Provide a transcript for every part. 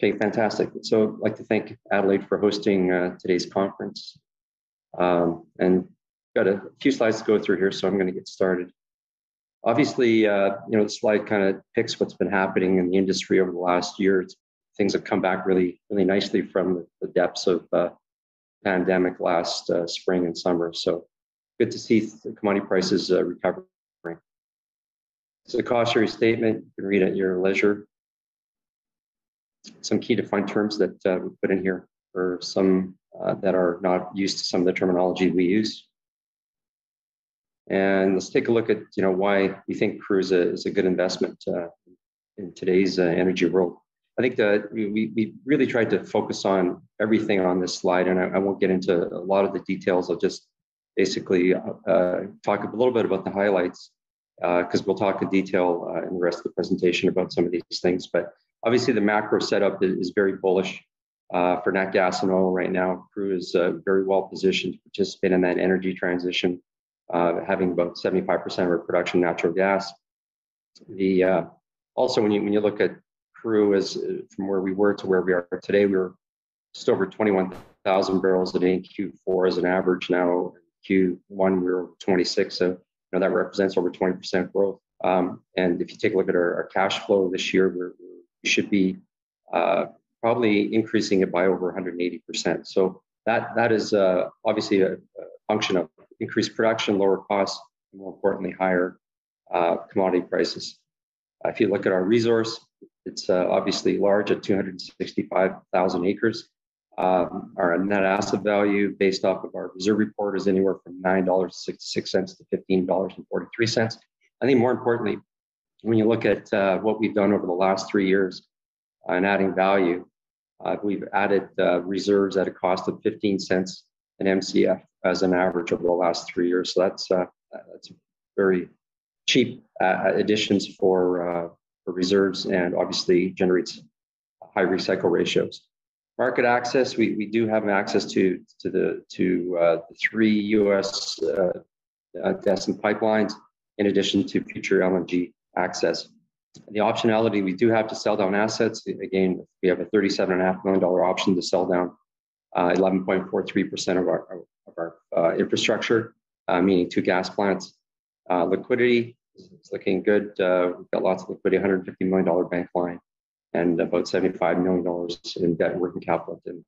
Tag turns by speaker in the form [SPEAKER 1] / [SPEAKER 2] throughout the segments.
[SPEAKER 1] Okay, fantastic. So I'd like to thank Adelaide for hosting uh, today's conference. Um, and got a few slides to go through here, so I'm going to get started. Obviously, uh, you know, the slide kind of picks what's been happening in the industry over the last year. It's, things have come back really, really nicely from the, depths of uh, pandemic last uh, spring and summer. So good to see commodity prices uh, recovering. It's a cautionary statement. You can read at your leisure some key defined terms that uh, we put in here for some uh, that are not used to some of the terminology we use. And let's take a look at you know why we think Crew is a, is a good investment uh, in today's uh, energy world. I think that we, we really tried to focus on everything on this slide, and I, I won't get into a lot of the details. I'll just basically uh, talk a little bit about the highlights because uh, we'll talk in detail in the rest of the presentation about some of these things. But Obviously, the macro setup is very bullish uh, for nat gas and oil right now. Crew is uh, very well positioned to participate in that energy transition, uh, having about 75% of our production natural gas. The uh, also when you when you look at Crew as uh, from where we were to where we are today, we were just over 21,000 barrels a day in Q4 as an average. Now Q1 we were 26, so you know that represents over 20% growth. Um, and if you take a look at our, our cash flow this year, we're, we should be uh, probably increasing it by over 180%. So that that is uh, obviously a, a, function of increased production, lower costs, and more importantly, higher uh, commodity prices. if you look at our resource, it's uh, obviously large at 265,000 acres. Um, our net asset value based off of our reserve report is anywhere from $9.66 to $15.43. I think more importantly, when you look at uh, what we've done over the last three years uh, in adding value, uh, we've added uh, reserves at a cost of 15 cents an MCF as an average over the last three years. So that's uh, that's very cheap uh, additions for for reserves, and obviously generates high recycle ratios. Market access, we, we do have access to to the to the three U.S. gas and pipelines, in addition to future LNG access. The optionality, we do have to sell down assets. Again, we have a $37.5 million option to sell down 11.43% uh, of our, of our uh, infrastructure, uh, meaning two gas plants. Uh, liquidity is looking good. Uh, we've got lots of liquidity, $150 million bank line, and about $75 million in debt working capital in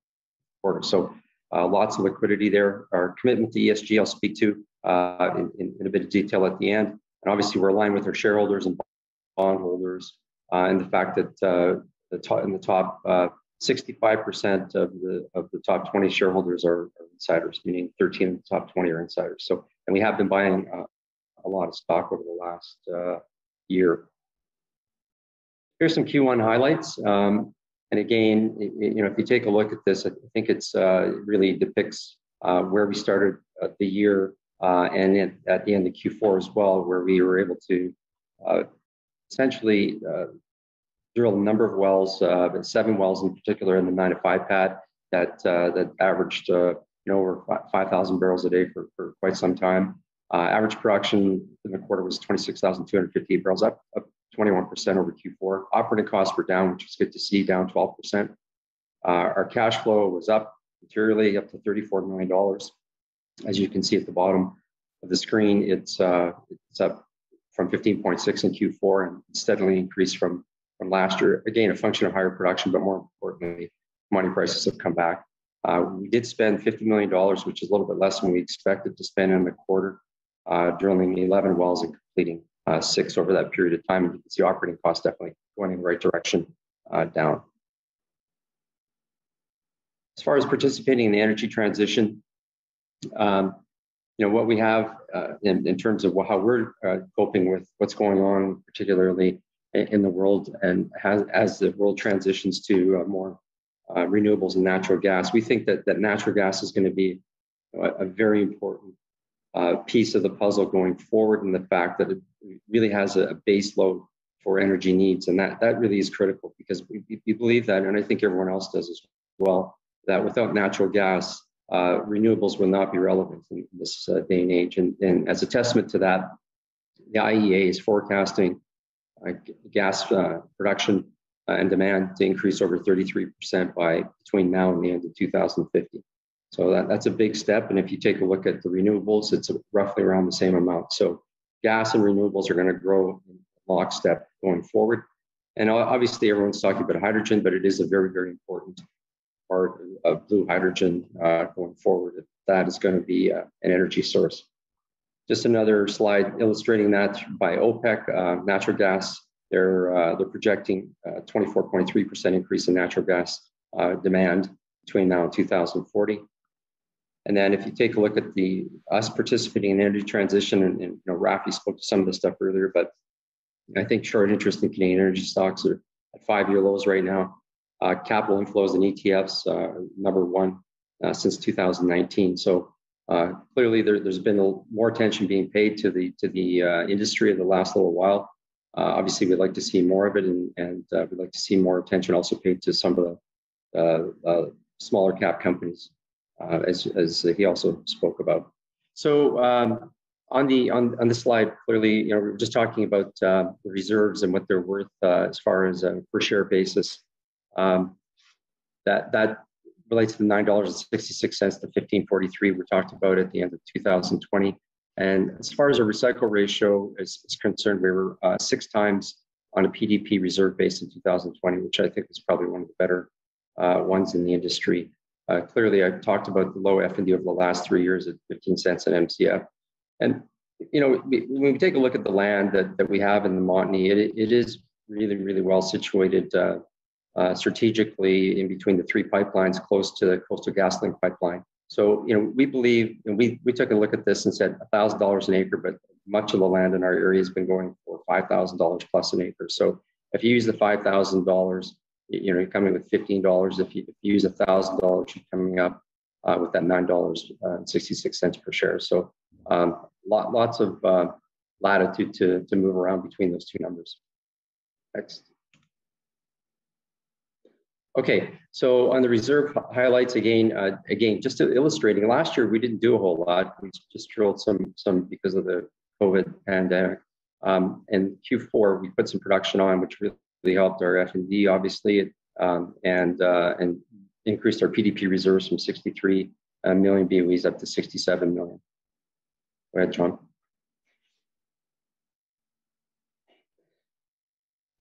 [SPEAKER 1] quarter. So uh, lots of liquidity there. Our commitment to ESG, I'll speak to in, in, a bit of detail at the end. And obviously, we're aligned with our shareholders and bondholders, uh, and the fact that uh, the top, in the top 65% uh, of the of the top 20 shareholders are, are, insiders, meaning 13 of the top 20 are insiders. So, and we have been buying uh, a lot of stock over the last uh, year. Here's some Q1 highlights. Um, and again, you know, if you take a look at this, I think it's uh, it really depicts where we started the year uh, and in, at the end of Q4 as well, where we were able to uh, essentially uh, drill a number of wells, uh, seven wells in particular in the 9 to 5 pad that uh, that averaged uh, you know over 5,000 barrels a day for, for quite some time. average production in the quarter was 26,258 barrels, up, up 21% over Q4. Operating costs were down, which was good to see, down 12%. our cash flow was up materially, up to $34 million. As you can see at the bottom of the screen, it's, uh, it's up from 15.6 in Q4 and steadily increased from, from last year. Again, a function of higher production, but more importantly, commodity prices have come back. Uh, we did spend $50 million, which is a little bit less than we expected to spend in the quarter, uh, drilling 11 wells and completing uh, six over that period of time. And you can see operating costs definitely going in the right direction uh, down. As far as participating in the energy transition, um, you know what we have uh, in, in terms of how we're uh, coping with what's going on, particularly in the world, and has, as the world transitions to uh, more uh, renewables and natural gas, we think that that natural gas is going to be a, a very important uh, piece of the puzzle going forward, and the fact that it really has a, a base load for energy needs, and that that really is critical because we, we believe that, and I think everyone else does as well, that without natural gas, uh, renewables will not be relevant in this uh, day and age. And, and, as a testament to that, the IEA is forecasting uh, gas uh, production uh, and demand to increase over 33% by between now and the end of 2050. So that, that's a big step. And if you take a look at the renewables, it's roughly around the same amount. So gas and renewables are going to grow in lockstep going forward. And obviously, everyone's talking about hydrogen, but it is a very, very important part of blue hydrogen uh, going forward. That is going to be uh, an energy source. Just another slide illustrating that by OPEC, uh, natural gas. They're uh, they're projecting 24.3% uh, increase in natural gas demand between now and 2040. And then if you take a look at the us participating in energy transition, and, and you know, Rafi spoke to some of this stuff earlier, but I think short interest in Canadian energy stocks are at five-year lows right now. Uh, capital inflows in ETFs uh, number one uh, since 2019. So uh, clearly, there, has been a, more attention being paid to the to the uh, industry in the last little while. Obviously, we'd like to see more of it, and, and we'd like to see more attention also paid to some of the smaller cap companies, as as he also spoke about. So um, on the on, on the slide, clearly, you know, we are just talking about uh, the reserves and what they're worth uh, as far as a per share basis. Um, that that relates to the nine dollars and sixty six cents to fifteen forty three we talked about at the end of 2020. And as far as a recycle ratio is, is concerned, we were uh, six times on a PDP reserve base in 2020, which I think is probably one of the better uh, ones in the industry. Uh, clearly, I've talked about the low F&D over the last three years at 15 cents an MCF. And you know, when we take a look at the land that, that we have in the Montney, it, it is really, really well situated uh, strategically in between the three pipelines close to the Coastal GasLink pipeline. So, you know, we believe, and we, we took a look at this and said $1,000 an acre, but much of the land in our area has been going for $5,000 plus an acre. So if you use the $5,000, you know, you're coming with $15. If you, if you use $1,000, you're coming up uh, with that $9.66 uh, per share. So um, lot, lots of uh, latitude to, to move around between those two numbers. Next. Okay, so on the reserve highlights again, uh, again, just illustrating. Last year we didn't do a whole lot. We just drilled some, some because of the COVID pandemic. Um, and Q4 we put some production on, which really helped our F and D, obviously, um, and uh, and increased our PDP reserves from 63 uh, BOEs up to 67 million. Go ahead, John.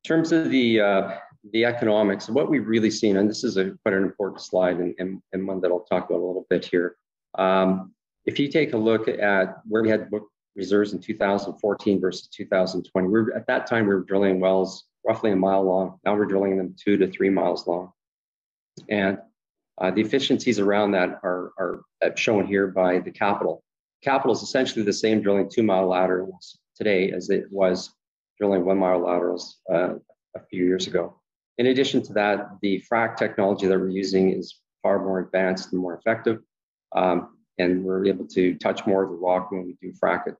[SPEAKER 1] In terms of the uh, the economics, what we've really seen, and this is a quite an important slide and, and, and one that I'll talk about a little bit here. Um, if you take a look at where we had book reserves in 2014 versus 2020, we were, at that time we were drilling wells roughly a mile long. Now we're drilling them two to three miles long, and uh, the efficiencies around that are, are shown here by the capital. Capital is essentially the same drilling two mile laterals today as it was drilling one mile laterals uh, a few years ago. In addition to that, the frac technology that we're using is far more advanced and more effective. Um, and we're able to touch more of the rock when we do frac it.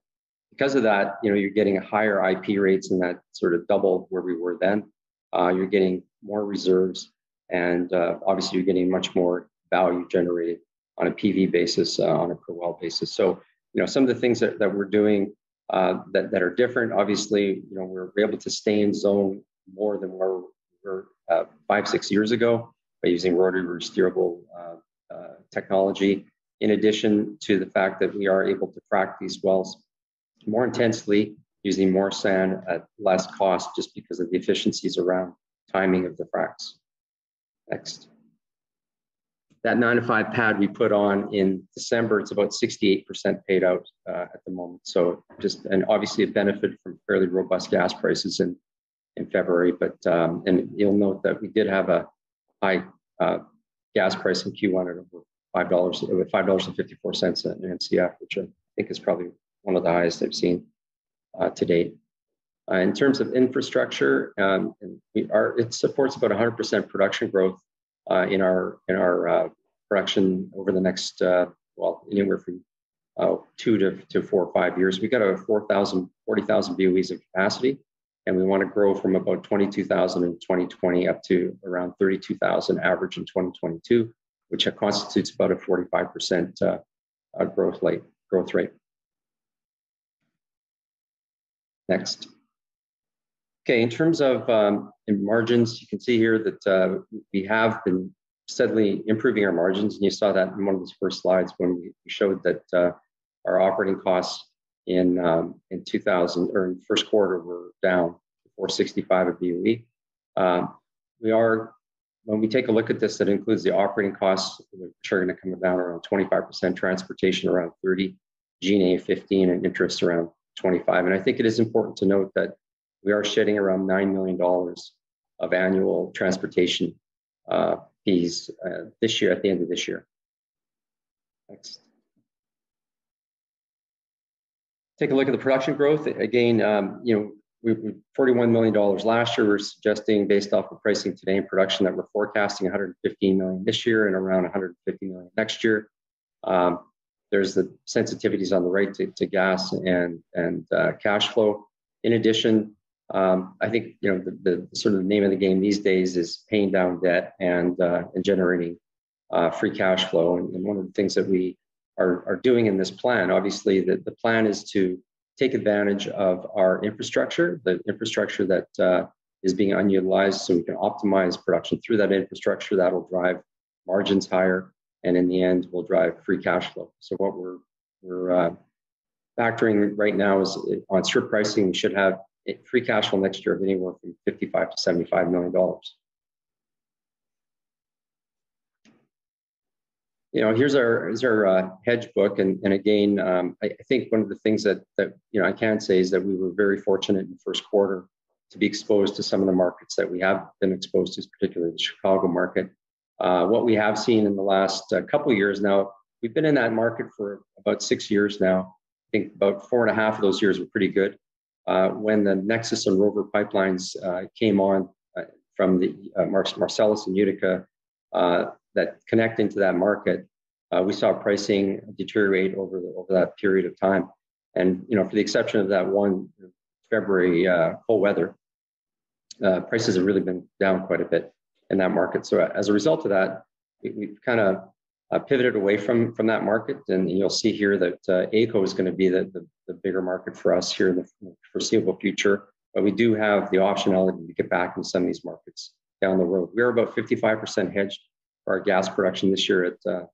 [SPEAKER 1] Because of that, you know, you're getting higher IP rates and that sort of double where we were then. Uh, you're getting more reserves, and uh, obviously you're getting much more value generated on a PV basis, uh, on a per well basis. So, you know, some of the things that, that we're doing uh, that, that are different, obviously, you know, we're able to stay in zone more than where were uh, five, six years ago by using rotary steerable uh, uh, technology. In addition to the fact that we are able to frac these wells more intensely using more sand at less cost just because of the efficiencies around timing of the fracs. Next. That nine to five pad we put on in December, it's about 68% paid out uh, at the moment. So just, and obviously a benefit from fairly robust gas prices in, in February. But, um, and you'll note that we did have a high uh, gas price in Q1 at over $5, $5.54 an MCF, which I think is probably one of the highest I've seen uh, to date. Uh, in terms of infrastructure, um, are, it supports about 100% production growth uh, in our in our uh, production over the next uh, well anywhere from uh, two to, to four or five years. We've got a 4,000, 40,000 BOEs of capacity, and we want to grow from about 22,000 in 2020 up to around 32,000 average in 2022, which constitutes about a 45% uh, growth rate. Growth rate. Next. Okay, in terms of um, in margins, you can see here that uh, we have been steadily improving our margins, and you saw that in one of the first slides when we showed that uh, our operating costs in um, in 2000 or in first quarter were down 465 a BOE. Um, we are when we take a look at this, that includes the operating costs, which are going to come down around 25%, transportation around 30, G&A 15, and interest around 25. And I think it is important to note that we are shedding around $9 million of annual transportation uh, fees uh, this year, at the end of this year. Next. Take a look at the production growth. Again, um, you know, we, we $41 million last year. We're suggesting, based off of pricing today and production, that we're forecasting 115 million this year and around 150 million next year. Um, there's the sensitivities on the right to, to gas and and uh, cash flow. In addition, um, I think you know the, the, sort of the name of the game these days is paying down debt and uh, and generating uh, free cash flow. And, and, one of the things that we are, are doing in this plan, obviously, the, the plan is to take advantage of our infrastructure, the infrastructure that uh, is being unutilized, so we can optimize production through that infrastructure. That will drive margins higher, and in the end, will drive free cash flow. So what we're we're uh, factoring right now is on strip pricing, we should have free cash flow next year of anywhere from 55 to 75 million dollars. You know, here's our here's our uh, hedge book, and and again, um, I, think one of the things that that you know I can say is that we were very fortunate in the first quarter to be exposed to some of the markets that we have been exposed to, particularly the Chicago market. Uh, what we have seen in the last uh, couple of years now, we've been in that market for about six years now. I think about four and a half of those years were pretty good. Uh, when the Nexus and Rover pipelines uh, came on uh, from the Mar- Marcellus and Utica that connect into that market, we saw pricing deteriorate over the, over that period of time. And you know, for the exception of that one February cold weather, prices have really been down quite a bit in that market. So as a result of that, we, we've kind of uh, pivoted away from from that market, and you'll see here that uh, AECO is going to be the, the, the bigger market for us here in the foreseeable future. But we do have the optionality to get back in some of these markets down the road. We're about 55% hedged for our gas production this year at uh,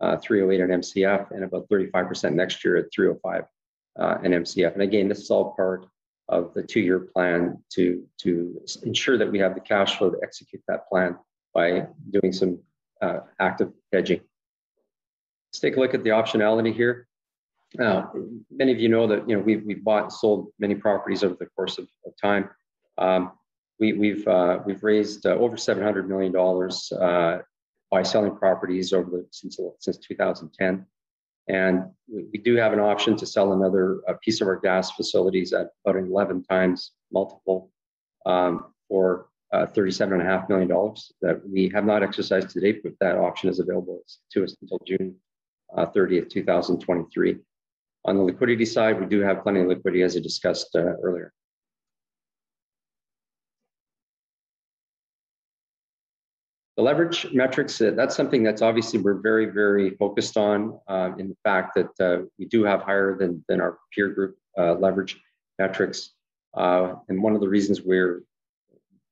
[SPEAKER 1] uh, 308 an MCF, and about 35% next year at 305 uh, MCF. And again, this is all part of the two-year plan to to ensure that we have the cash flow to execute that plan by doing some uh, active hedging. Let's take a look at the optionality here. Now, many of you know that you know we've, we've bought and sold many properties over the course of, of time. Um, we, we've uh, we've raised uh, over seven hundred million dollars uh, by selling properties over the since since 2010, and we, do have an option to sell another piece of our gas facilities at about an 11 times multiple um, for uh, $37.5 million that we have not exercised to date, but that option is available to us until June uh, 30th, 2023. On the liquidity side, we do have plenty of liquidity as I discussed uh, earlier. The leverage metrics, uh, that's something that's obviously we're very, very focused on uh, in the fact that uh, we do have higher than, than our peer group uh, leverage metrics. Uh, and one of the reasons we're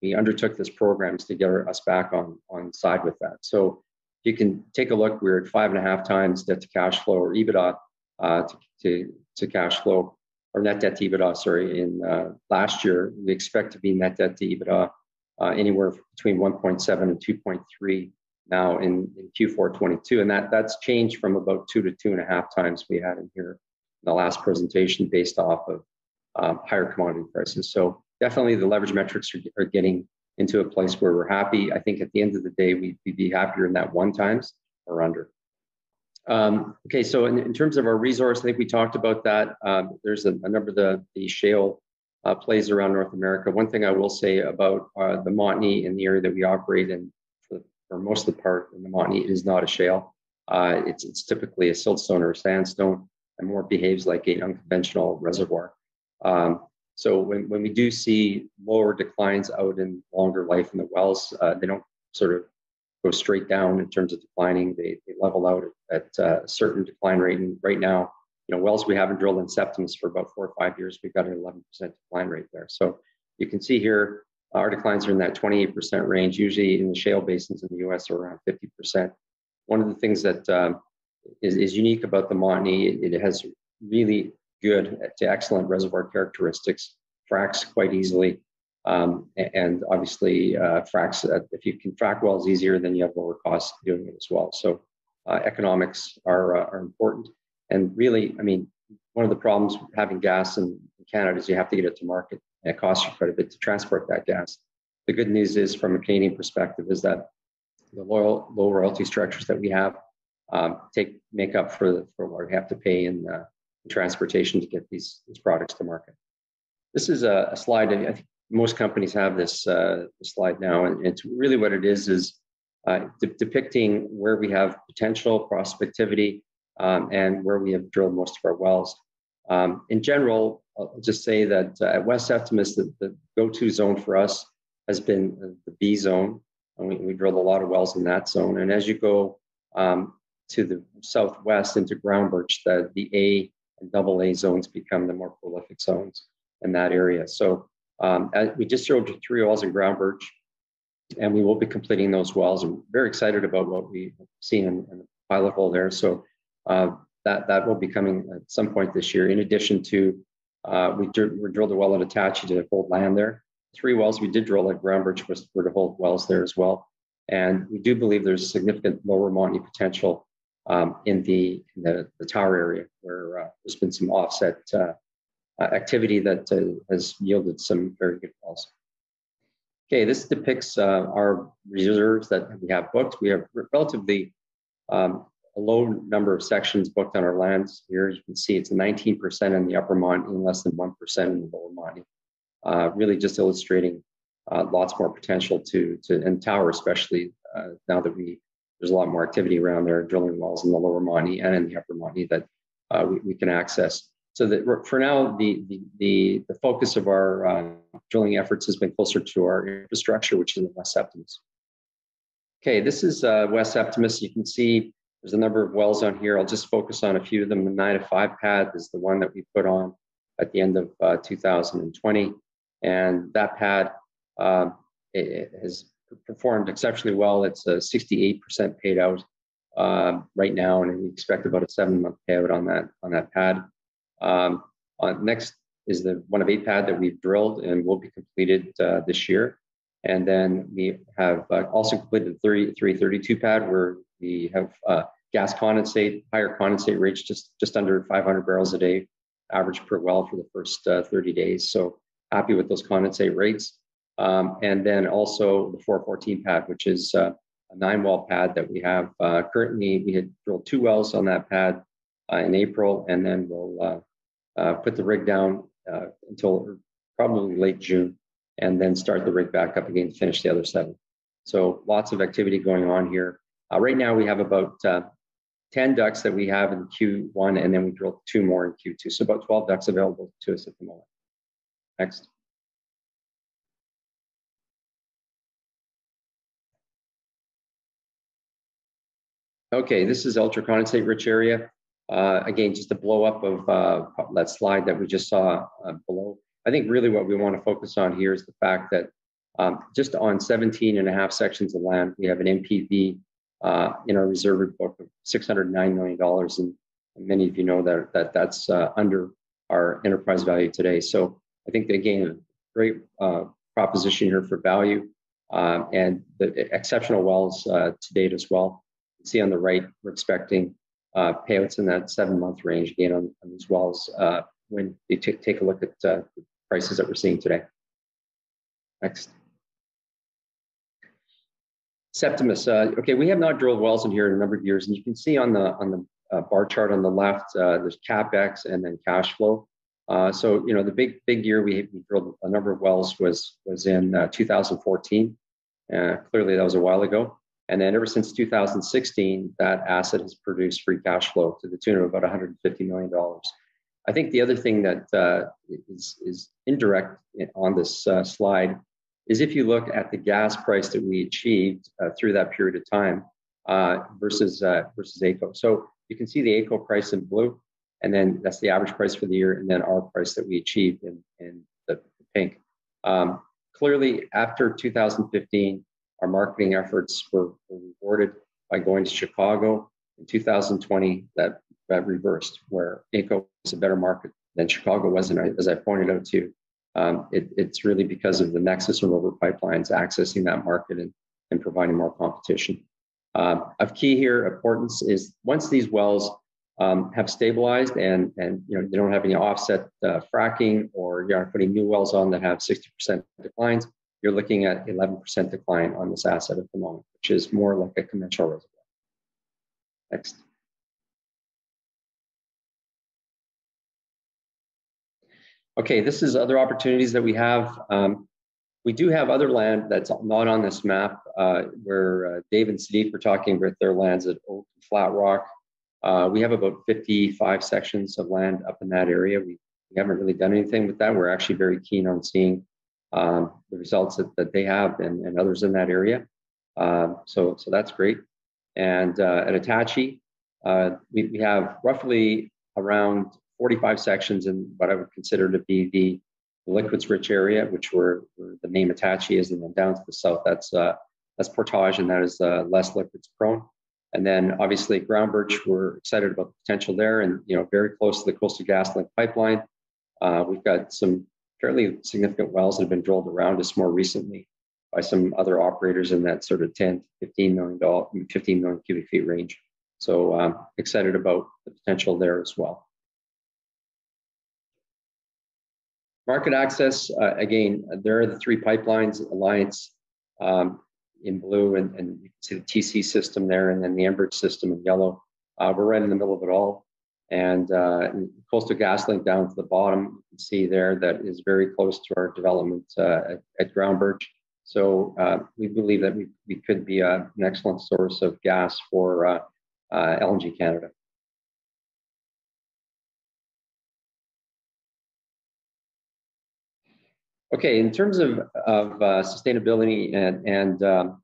[SPEAKER 1] we undertook this program is to get us back on, on side with that. So you can take a look, we're at five and a half times debt to cash flow or EBITDA uh, to, to, to, cash flow or net debt to EBITDA, sorry, in last year. We expect to be net debt to EBITDA uh, anywhere between 1.7 and 2.3 now in, in Q4 22. And that, that's changed from about two to two and a half times we had in here in the last presentation based off of um, higher commodity prices. So definitely the leverage metrics are, are getting into a place where we're happy. I think at the end of the day, we'd, we'd be happier in that one times or under. Um, okay, so in, in, terms of our resource, I think we talked about that. Um, there's a, a, number of the, the shale uh, plays around North America. One thing I will say about uh, the Montney in the area that we operate in, for, for, most of the part in the Montney, is not a shale. Uh, it's, it's typically a siltstone or a sandstone and more behaves like an unconventional reservoir. Um, so when, when we do see lower declines out in longer life in the wells, uh, they don't sort of go straight down in terms of declining. They, they level out at, at uh, a certain decline rate. And right now, you know, wells we haven't drilled in Septimus for about four or five years, we've got an 11% decline rate there. So you can see here our declines are in that 28% range. Usually in the shale basins in the U.S. are around 50%. One of the things that um, is, is unique about the Montney, it, it has really good to excellent reservoir characteristics, fracks quite easily, um, and obviously uh, fracks. Uh, if you can frack wells easier, then you have lower costs doing it as well. So uh, economics are uh, are important. And really, I mean, one of the problems with having gas in Canada is you have to get it to market, and it costs you quite a bit to transport that gas. The good news is, from a Canadian perspective, is that the low low royalty structures that we have um, take make up for for what we have to pay in, uh, transportation to get these these products to market. This is a, a slide. I think most companies have this, uh, slide now, and it's really what it is is uh, de- depicting where we have potential prospectivity um, and where we have drilled most of our wells. Um, in general, I'll just say that uh, at West Septimus, the, the go-to zone for us has been the B zone, and we, we drilled a lot of wells in that zone. And as you go um, to the southwest into Groundbirch, the, the A and double A zones become the more prolific zones in that area. So um, we just drilled three wells in Groundbirch, and we will be completing those wells. I'm very excited about what we've seen in, in the pilot hole there. So uh, that that will be coming at some point this year. In addition to, uh, we, dr- we drilled a well at Attachie to hold land there. Three wells we did drill at Groundbirch was were to hold wells there as well. And we do believe there's significant lower Montney potential um, in the in the, the, tower area where uh, there's been some offset uh, uh, activity that uh, has yielded some very good wells. Okay, this depicts our reserves that we have booked. We have relatively um, a low number of sections booked on our lands. Here you can see it's 19% in the upper Montney and less than 1% in the lower Montney. Uh, really just illustrating uh, lots more potential to, to and Tower especially uh, now that we there's a lot more activity around there, drilling wells in the lower Montney and in the upper Montney that uh, we, we, can access. So that for now, the, the, the, the focus of our uh, drilling efforts has been closer to our infrastructure, which is in West Septimus. Okay, this is uh, West Septimus. You can see there's a number of wells on here. I'll just focus on a few of them. The 9 to 5 pad is the one that we put on at the end of uh, 2020. And that pad uh, has performed exceptionally well. It's a 68% paid out uh, right now, and we expect about a seven month payout on that on that pad. Um, next is the one of eight pad that we've drilled and will be completed uh, this year. And then we have uh, also completed the 332 pad where we have uh, gas condensate, higher condensate rates, just, just under 500 barrels a day average per well for the first uh, 30 days. So happy with those condensate rates. Um, and then also the 414 pad, which is uh, a nine well pad that we have uh, currently. We had drilled two wells on that pad uh, in April, and then we'll uh, put the rig down until probably late June, and then start the rig back up again to finish the other seven. So lots of activity going on here. Right now, we have about 10 DUCs that we have in Q1, and then we drilled two more in Q2. So about 12 DUCs available to us at the moment. Next. Okay, this is ultra condensate rich area. Uh, again, just a blow up of uh, that slide that we just saw uh, below. I think really what we want to focus on here is the fact that um, just on 17 and a half sections of land, we have an NPV uh, in our reserve book of $609 million. And many of you know that, that that's uh, under our enterprise value today. So I think, again, a great uh, proposition here for value and the exceptional wells to date as well see on the right, we're expecting uh, payouts in that seven month range again on, on these wells uh, when you t- take a look at uh, the prices that we're seeing today. Next. Septimus. Uh, okay, we have not drilled wells in here in a number of years, and you can see on the on the uh, bar chart on the left, uh, there's capex and then cash flow. so you know the big big year we, we drilled a number of wells was was in 2014. clearly, that was a while ago. And then ever since 2016, that asset has produced free cash flow to the tune of about $150 million. I think the other thing that uh, is is, indirect on this uh, slide is if you look at the gas price that we achieved uh, through that period of time uh, versus uh, versus AECO. So you can see the AECO price in blue, and then that's the average price for the year, and then our price that we achieved in, in the pink. Um, clearly, after 2015, our marketing efforts were, were rewarded by going to Chicago. In 2020, that, that reversed, where AECO was a better market than Chicago was. And as I pointed out too, um, it, it's really because of the Nexus and Rover pipelines accessing that market and, and providing more competition. Uh, of key here importance is once these wells um, have stabilized and and you know they don't have any offset uh, fracking or you're putting new wells on that have 60% declines, you're looking at 11% decline on this asset at the moment, which is more like a conventional reservoir. Next. Okay, this is other opportunities that we have. Um, we do have other land that's not on this map, uh, where uh, Dave and Sadiq were talking about their lands at Oak Flat Rock. Uh, we have about 55 sections of land up in that area. We, we haven't really done anything with that. We're actually very keen on seeing um, the results that, that they have and, and others in that area. Uh, so, so that's great. And uh, at Attachie, uh, we, we have roughly around 45 sections in what I would consider to be the liquids rich area, which where, where the name Attachie is, and then down to the south, that's uh, that's Portage, and that is uh, less liquids prone. And then obviously Groundbirch, we're excited about the potential there, and you know very close to the Coastal GasLink pipeline. Uh, we've got some fairly significant wells that have been drilled around us more recently by some other operators in that sort of 10 to 15 million dollar 15 million cubic feet range. So um, excited about the potential there as well. Market access, uh, again, there are the three pipelines, Alliance um, in blue, and, and, you can see the TC system there, and then the Enbridge system in yellow. Uh, we're right in the middle of it all. And, uh, Coastal GasLink down to the bottom, you can see there that is very close to our development uh, at, at. So uh, we believe that we, we could be an excellent source of gas for uh, LNG Canada. Okay, in terms of, of uh, sustainability and, and um,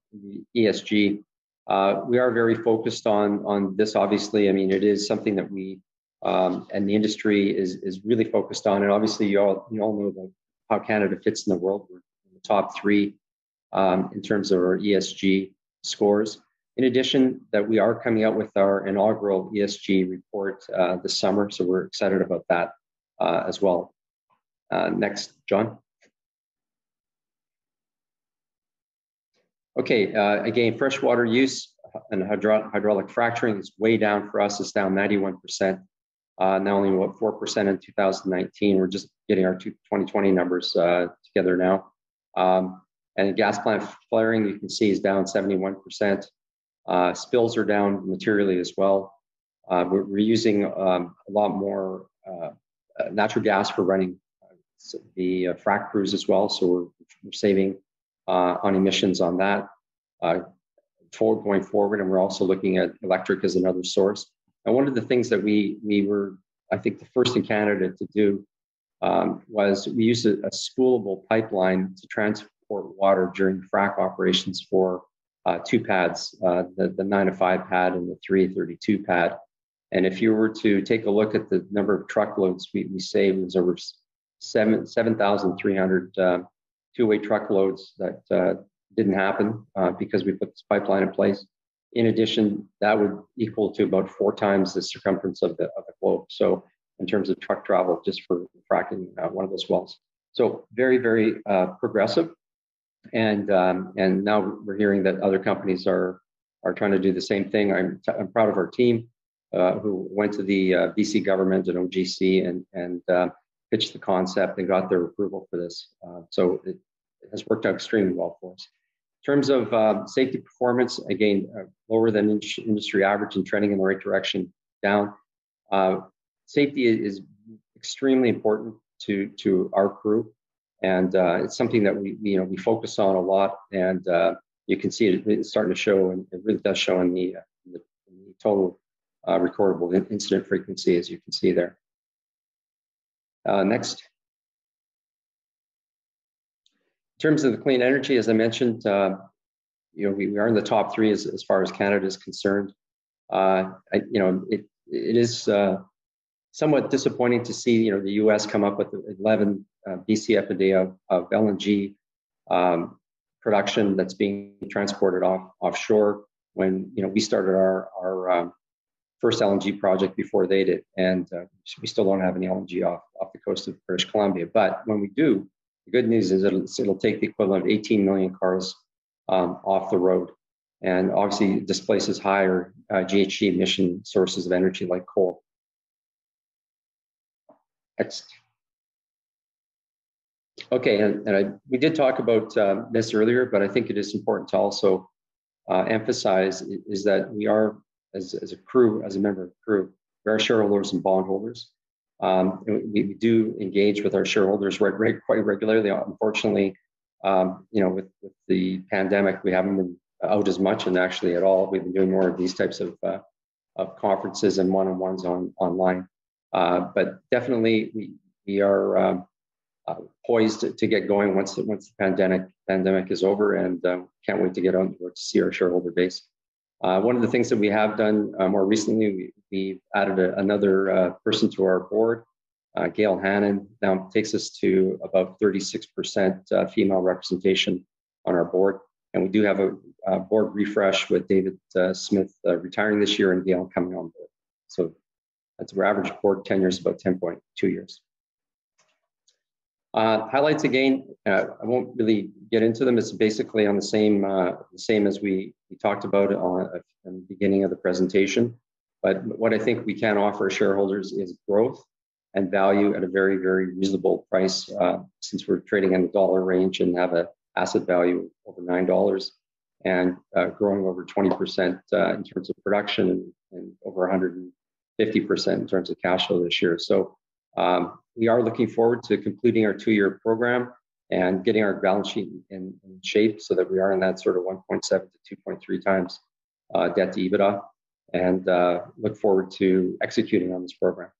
[SPEAKER 1] ESG, uh, we are very focused on, on this, obviously. I mean, it is something that we um, and the industry is, is really focused on. And obviously, you all, you all know how Canada fits in the world. We're in the top three um, in terms of our ESG scores. In addition, that we are coming out with our inaugural ESG report uh, this summer, so we're excited about that uh, as well. Uh, next, John. Okay, uh, again, freshwater use and hydro hydraulic fracturing is way down for us. It's down 91%. Uh, now only what 4% in 2019. We're just getting our 2020 numbers uh, together now. Um, and gas plant flaring, you can see, is down 71%. Uh, spills are down materially as well. Uh, we're, we're, using um, a lot more uh, natural gas for running the frac crews as well. So we're, we're saving uh, on emissions on that uh, forward going forward. And we're also looking at electric as another source. And one of the things that we we were, I think, the first in Canada to do um, was we used a, a, spoolable pipeline to transport water during frac operations for uh, two pads, uh, the, the 9 to 5 pad and the 332 pad. And if you were to take a look at the number of truckloads we, we saved, it was over 7,300 7, uh, two-way truckloads that uh, didn't happen uh, because we put this pipeline in place. In addition, that would equal to about four times the circumference of the, of the globe. So in terms of truck travel, just for fracking uh, one of those wells. So very, very uh, progressive. And, um, and now we're hearing that other companies are, are trying to do the same thing. I'm, t- I'm proud of our team uh, who went to the uh, BC government and OGC and, and pitched the concept and got their approval for this. Uh, so it, it, has worked out extremely well for us. In terms of uh, safety performance, again, uh, lower than in- industry average and trending in the right direction down. Uh, safety is extremely important to, to our crew. And uh, it's something that we, you know, we focus on a lot. And uh, you can see it, it's starting to show, and it really does show in the, in the, in the total recordable incident frequency, as you can see there. Uh, next. In terms of the clean energy, as I mentioned, uh, you know, we, we, are in the top three as, as far as Canada is concerned. Uh, I, you know, it, it is uh, somewhat disappointing to see, you know, the U.S. come up with 11 uh, BCF a day of, of LNG um, production that's being transported off offshore. When you know we started our our um, first LNG project before they did, and uh, we still don't have any LNG off off the coast of British Columbia. But when we do, the good news is it'll, it'll take the equivalent of 18 million cars um, off the road, and obviously displaces higher uh, GHG emission sources of energy like coal. Next. Okay, and, and I, we did talk about uh, this earlier, but I think it is important to also uh, emphasize is that we are, as, as a crew, as a member of the crew, we are shareholders and bondholders. Um, we, we, do engage with our shareholders quite regularly. Unfortunately, um, you know, with, with, the pandemic, we haven't been out as much and actually at all. We've been doing more of these types of, uh, of conferences and one-on-ones on online. Uh, but definitely, we, we are um, uh, poised to, get going once the, once the pandemic pandemic is over, and um, can't wait to get on to see our shareholder base. Uh, one of the things that we have done uh, more recently, we, added a, another uh, person to our board, uh, Gail Hannon. Now takes us to about 36% uh, female representation on our board, and we do have a, a board refresh with David Smith retiring this year and Gail coming on board. So that's our average board tenure is about 10.2 years. Uh, highlights again, uh, I won't really get into them. It's basically on the same uh, same as we, we talked about on, uh, the beginning of the presentation. But what I think we can offer shareholders is growth and value at a very, very reasonable price uh, since we're trading in the dollar range and have an asset value over $9 and uh, growing over 20% in terms of production and, and over 150% in terms of cash flow this year. So um, we are looking forward to completing our two-year program and getting our balance sheet in, in, shape so that we are in that sort of 1.7 to 2.3 times uh, debt to EBITDA, and uh, look forward to executing on this program.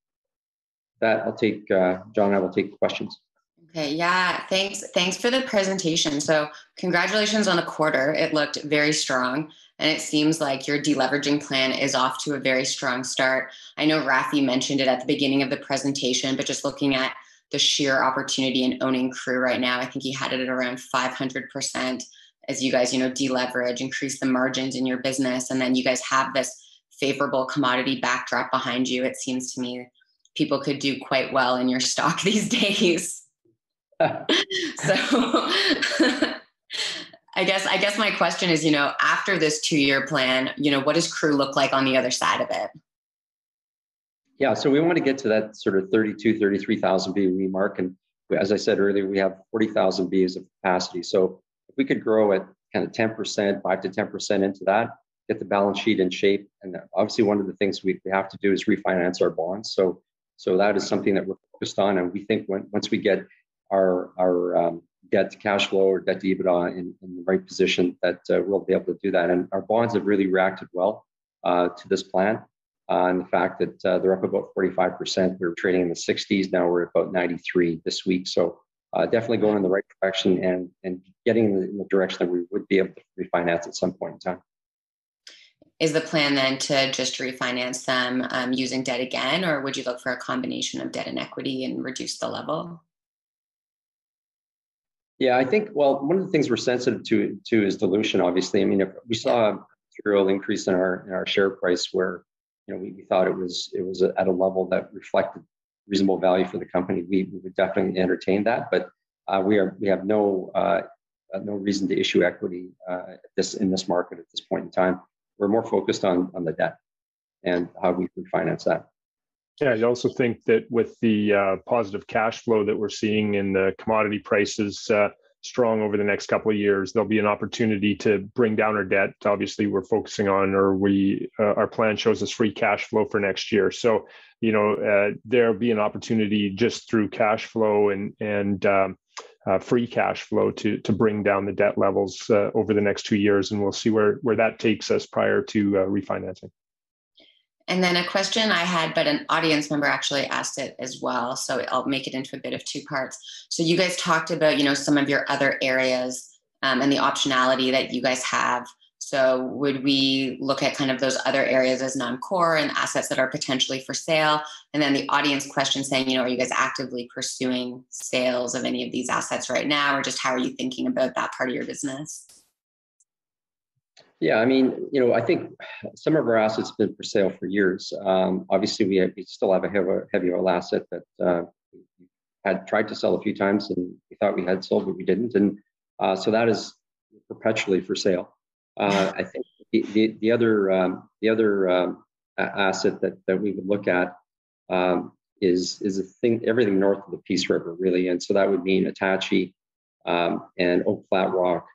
[SPEAKER 1] That I'll take uh, John and I will take questions.
[SPEAKER 2] Okay, yeah, thanks. Thanks for the presentation. So, congratulations on the quarter. It looked very strong. And it seems like your deleveraging plan is off to a very strong start. I know Rafi mentioned it at the beginning of the presentation, but just looking at the sheer opportunity in owning crew right now, I think he had it at around 500% as you guys, you know, deleverage, increase the margins in your business. And then you guys have this favorable commodity backdrop behind you. It seems to me people could do quite well in your stock these days. so I guess I guess my question is, you know, after this two-year plan, you know, what does crew look like on the other side of it?
[SPEAKER 1] Yeah, so we want to get to that sort of 32, 33,000 BOE mark. And as I said earlier, we have 40,000 BOEs of capacity. So if we could grow at kind of 10%, 5 to 10% into that, get the balance sheet in shape. And obviously one of the things we have to do is refinance our bonds. So so that is something that we're focused on. And we think when, once we get our, our um, debt to cash flow or debt to EBITDA in, in the right position that uh, we'll be able to do that. And our bonds have really reacted well uh, to this plan. Uh, and the fact that uh, they're up about 45%. We were trading in the 60s. Now we're about 93 this week. So uh, definitely going in the right direction and, and getting in the, in the direction that we would be able to refinance at some point in time.
[SPEAKER 2] Is the plan then to just refinance them um, using debt again, or would you look for a combination of debt and equity and reduce the level?
[SPEAKER 1] Yeah, I think, well, one of the things we're sensitive to, to is dilution, obviously. I mean, if we saw a material increase in our, in our share price where, you know, we, we thought it was, it was at a level that reflected reasonable value for the company, we, we would definitely entertain that. But uh, we are, we have no, uh, no reason to issue equity uh, this in this market at this point in time. We're more focused on, on the debt and how we can finance that.
[SPEAKER 3] Yeah, I also think that with the uh, positive cash flow that we're seeing in the commodity prices uh, strong over the next couple of years, there'll be an opportunity to bring down our debt. Obviously, we're focusing on, or we uh, our plan shows us free cash flow for next year. So, you know, uh, there'll be an opportunity just through cash flow and and um, uh, free cash flow to to bring down the debt levels uh, over the next two years, and we'll see where where that takes us prior to refinancing.
[SPEAKER 2] And then a question I had, but an audience member actually asked it as well. So I'll make it into a bit of two parts. So you guys talked about, you know, some of your other areas um, and the optionality that you guys have. So would we look at kind of those other areas as non-core and assets that are potentially for sale? And then the audience question saying, you know, are you guys actively pursuing sales of any of these assets right now, or just how are you thinking about that part of your business?
[SPEAKER 1] Yeah, I mean, you know, I think some of our assets have been for sale for years. Um, obviously, we, have, we, still have a heavy, heavy oil asset that uh, we had tried to sell a few times, and we thought we had sold, but we didn't, and uh, so that is perpetually for sale. Uh, I think the, the, the other um, the other um, asset that, that we would look at um, is is a thing everything north of the Peace River really, and so that would mean Attachie um, and Oak Flat Rock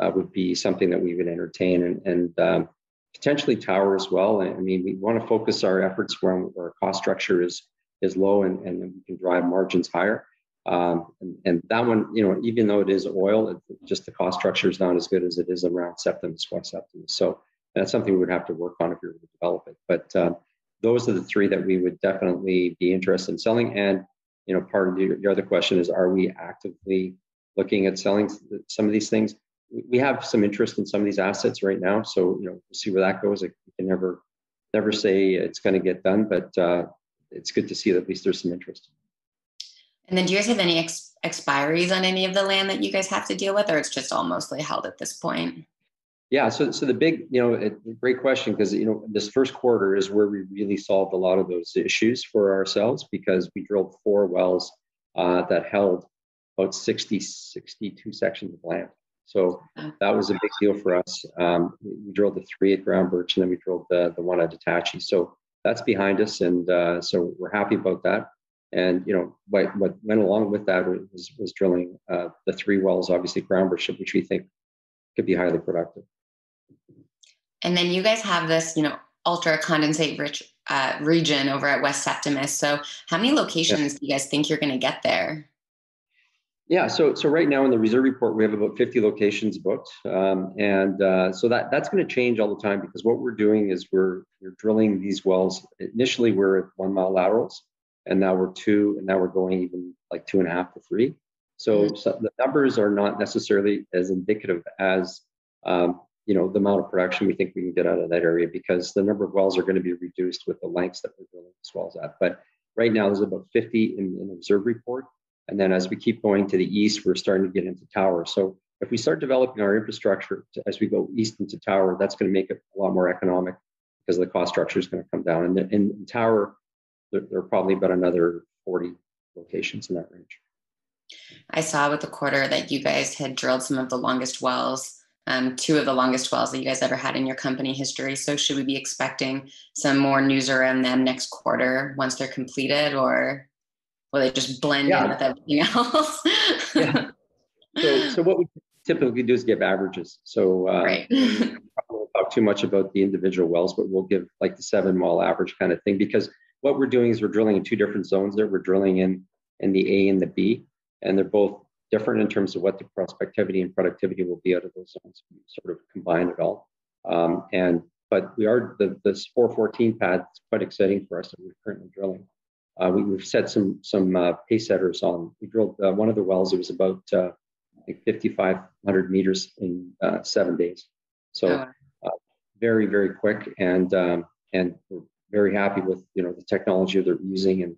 [SPEAKER 1] uh, would be something that we would entertain, and, and um, potentially Tower as well. I mean, we want to focus our efforts where, our cost structure is is low, and, and we can drive margins higher. Um, and, and, that one, you know, even though it is oil, it, just the cost structure is not as good as it is around Septimus, West Septimus. So that's something we would have to work on if we were to develop it. But um, those are the three that we would definitely be interested in selling. And you know, part of the, your other question is, are we actively looking at selling some of these things? We have some interest in some of these assets right now. So you know, we'll see where that goes. I can never, never say it's going to get done, but uh, it's good to see that at least there's some interest.
[SPEAKER 2] And then do you guys have any ex- expiries on any of the land that you guys have to deal with, or it's just all mostly held at this point?
[SPEAKER 1] Yeah, so so the big, you know, it, great question because you know this first quarter is where we really solved a lot of those issues for ourselves because we drilled four wells uh, that held about 60, 62 sections of land. So that was a big deal for us. Um, we drilled the three at Groundbirch and then we drilled the, the one at Attachie. So that's behind us, and uh, so we're happy about that. And you know what, what went along with that was, was drilling uh, the three wells, obviously Groundbirch, which we think could be highly productive.
[SPEAKER 2] And then you guys have this, you know, ultra condensate rich uh, region over at West Septimus. So how many locations yeah. do you guys think you're going to get there?
[SPEAKER 1] Yeah, so so right now in the reserve report we have about 50 locations booked, um, and uh, so that that's going to change all the time because what we're doing is we're we're drilling these wells. Initially, we're at one mile laterals, and now we're two, and now we're going even like two and a half to three. So, mm-hmm. so the numbers are not necessarily as indicative as um, you know the amount of production we think we can get out of that area because the number of wells are going to be reduced with the lengths that we're drilling these wells at. But right now there's about 50 in, in the reserve report, and then as we keep going to the east, we're starting to get into tower. So if we start developing our infrastructure to, as we go east into tower, that's going to make it a lot more economic because the cost structure is going to come down. And in tower, there, there are probably about another 40 locations in that range.
[SPEAKER 2] I saw with the quarter that you guys had drilled some of the longest wells, um, two of the longest wells that you guys ever had in your company history. So, should we be expecting some more news around them next quarter once they're completed, or will they just blend yeah. in with everything else?
[SPEAKER 1] yeah. So, so what we typically do is give averages. So, uh, right. won't talk too much about the individual wells, but we'll give like the seven well average kind of thing because what we're doing is we're drilling in two different zones there. We're drilling in in the A and the B, and they're both different in terms of what the prospectivity and productivity will be out of those zones. We sort of combine it all. Um, and but we are the this 414 pad is quite exciting for us that we're currently drilling. Uh, we, have set some some uh, pace setters on. We drilled uh, one of the wells. It was about uh, think 5,500 meters in uh, seven days. So uh, very very quick, and um, and we're very happy with you know the technology that they're using and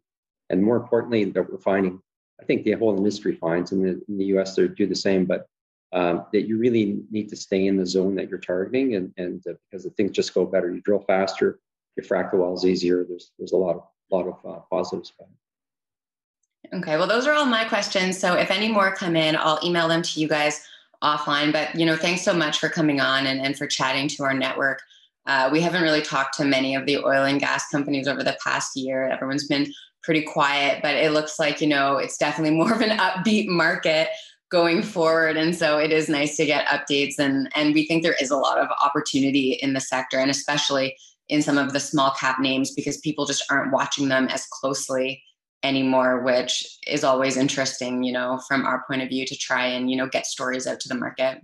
[SPEAKER 1] and more importantly that we're finding i think the whole industry finds in the, in the us they do the same but um, that you really need to stay in the zone that you're targeting and and uh, because the things just go better you drill faster you frac the wells easier there's there's a lot of lot of uh, positives it
[SPEAKER 2] okay well those are all my questions so if any more come in i'll email them to you guys offline but you know thanks so much for coming on and, and for chatting to our network uh, we haven't really talked to many of the oil and gas companies over the past year. Everyone's been pretty quiet, but it looks like, you know, it's definitely more of an upbeat market going forward. And so it is nice to get updates. And, and we think there is a lot of opportunity in the sector, and especially in some of the small cap names because people just aren't watching them as closely anymore which is always interesting you know from our point of view to try and you know get stories out to the market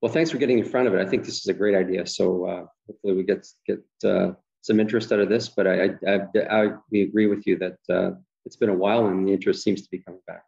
[SPEAKER 1] well, thanks for getting in front of it. I think this is a great idea. So uh, hopefully we get get uh, some interest out of this. But I, I, I, I we agree with you that uh, it's been a while and the interest seems to be coming back.